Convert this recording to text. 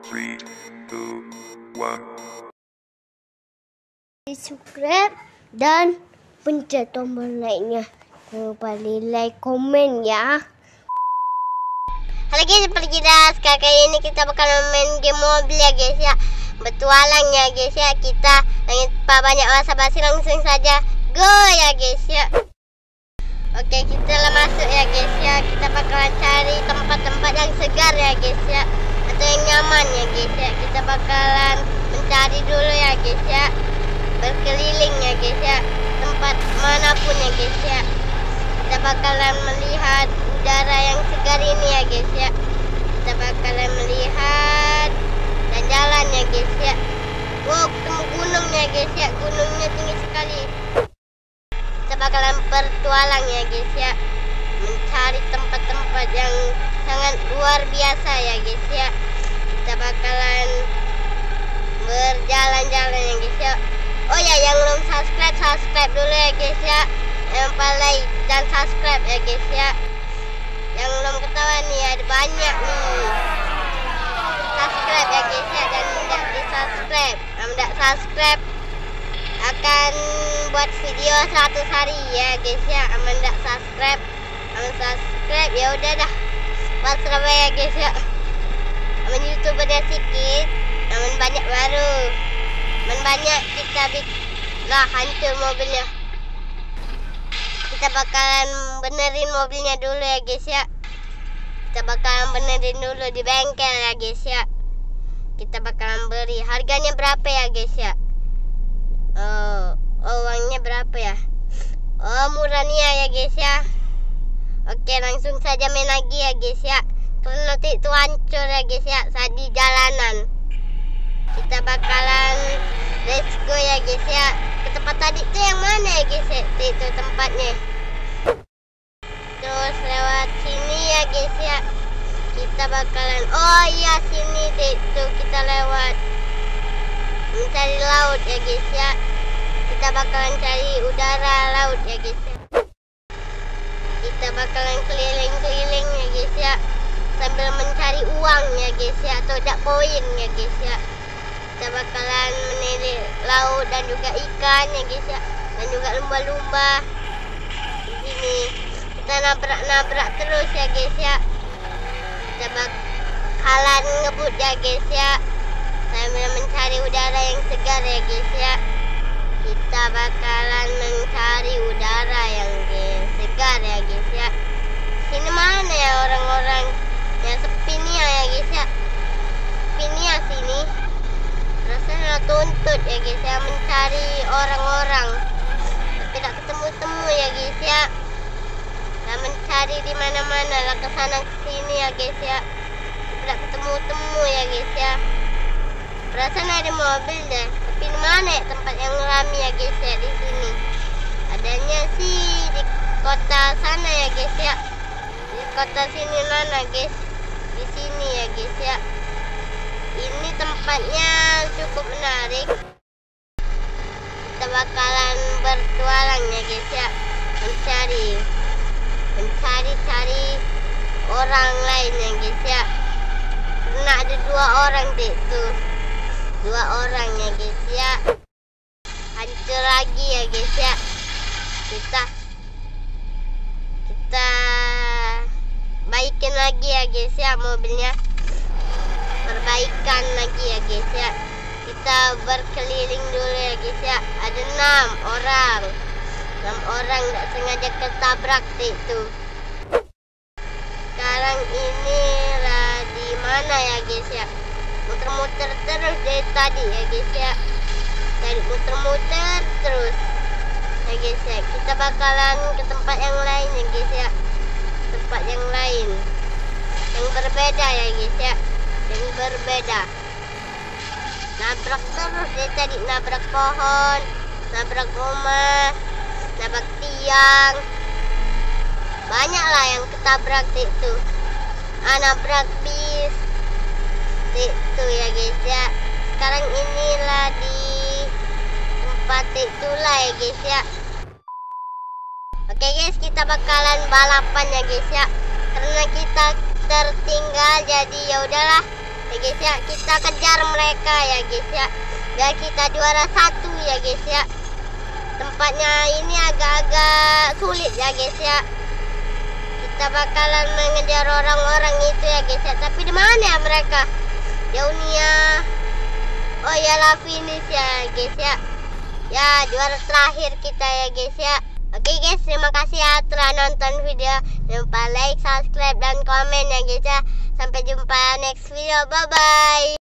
Three, subscribe dan pencet tombol like-nya. Jangan lupa di like, komen ya. Halo guys, seperti kita sekarang ini kita bakal main game mobil ya guys ya. Bertualang ya guys ya. Kita tanpa banyak basa basi langsung saja go ya guys ya. Oke kita lah masuk ya guys ya. Kita bakalan cari tempat-tempat yang segar ya guys ya. Atau yang nyaman ya guys ya. Kita bakalan mencari dulu ya guys ya. Berkeliling ya guys ya. Tempat mana pun ya guys ya. Kita bakalan melihat udara yang segar ini ya guys ya. Kita bakalan melihat dan jalan ya guys ya. Wow ketemu gunung ya guys ya. Gunungnya tinggi sekali. Kita bakalan bertualang ya guys ya mencari tempat-tempat yang sangat luar biasa ya guys ya. Kita bakalan berjalan-jalan ya guys ya. Oh ya yang belum subscribe subscribe dulu ya guys ya. Yang lupa like dan subscribe ya guys ya. Yang belum ketahuan nih ada banyak nih. Subscribe ya guys ya. Dan tidak di subscribe Yang tidak subscribe akan buat video 100 hari ya guys ya. Tidak subscribe Aman subscribe ya udah dah. Surabaya ya guys ya. Aman youtubernya sedikit Aman banyak baru. Men banyak kita lah hancur mobilnya. Kita bakalan benerin mobilnya dulu ya guys ya. Kita bakalan benerin dulu di bengkel ya guys ya. Kita bakalan beli. Harganya berapa ya guys ya? Oh, oh uangnya berapa ya? Oh murah nih ya guys ya oke langsung saja main lagi ya guys ya. Karena nanti itu hancur ya guys ya. Saat di jalanan. Kita bakalan let's go ya guys ya. Ke tempat tadi tuh yang mana ya guys ya? Itu tempatnya. Terus lewat sini ya guys ya. Kita bakalan oh iya sini itu kita lewat. Mencari laut ya guys ya. Kita bakalan cari udara laut ya guys ya kita bakalan keliling-keliling ya guys ya. Sambil mencari uang ya guys ya. Atau dak poin ya guys ya. Kita bakalan menilik laut dan juga ikan ya guys ya. Dan juga lumba-lumba. Di sini kita nabrak-nabrak terus ya guys ya. Kita bakalan ngebut ya guys ya. Sambil mencari udara yang segar ya guys ya. Kita bakalan mencari udara yang segar ya guys ya. Sini mana ya orang-orang? Yang sepi nih ya guys ya. Sepi nih ya sini. Rasanya tuntut ya guys ya mencari orang-orang. Tidak ketemu-temu ya guys ya. Dan mencari di mana-mana lah ke sana ke sini ya guys ya. Tidak ketemu-temu ya guys ya. Perasaan ada mobil deh tapi mana ya tempat yang ramai ya guys ya di sini? Adanya sih di kota sana ya guys ya. Di kota sini mana guys? Di sini ya guys ya. Ini tempatnya cukup menarik. Kita bakalan bertualang ya guys ya. Mencari mencari-cari orang lain ya guys ya. Karena ada dua orang deh tuh. Dua orang ya guys ya. Hancur lagi ya guys ya. Kita kita baikin lagi ya guys ya mobilnya. Perbaikan lagi ya guys ya. Kita berkeliling dulu ya guys ya. Ada enam orang. Enam orang tidak sengaja ketabrak itu. Sekarang ini lah di mana ya guys ya? Muter-muter terus dari tadi ya guys ya. Dari muter-muter terus ya guys ya. Kita bakalan ke tempat yang lain ya guys ya. Tempat yang lain. Yang berbeda ya guys ya. Yang berbeda. Nabrak terus dia tadi. Nabrak pohon nabrak rumah nabrak tiang. Banyak lah yang ketabrak itu ah nabrak bis. Itu ya guys ya. Sekarang inilah di tempat itulah ya guys ya oke guys kita bakalan balapan ya guys ya. Karena kita tertinggal jadi ya udahlah. Ya guys ya kita kejar mereka ya guys ya. Biar kita juara satu ya guys ya. Tempatnya ini agak-agak sulit ya guys ya. Kita bakalan mengejar orang-orang itu ya guys ya. Tapi di mana ya mereka? Jauhnya oh ya lah finish ya guys ya. Ya juara terakhir kita ya guys ya Oke guys, terima kasih ya telah nonton video. Jangan lupa like, subscribe, dan komen ya guys ya. Sampai jumpa next video. Bye-bye.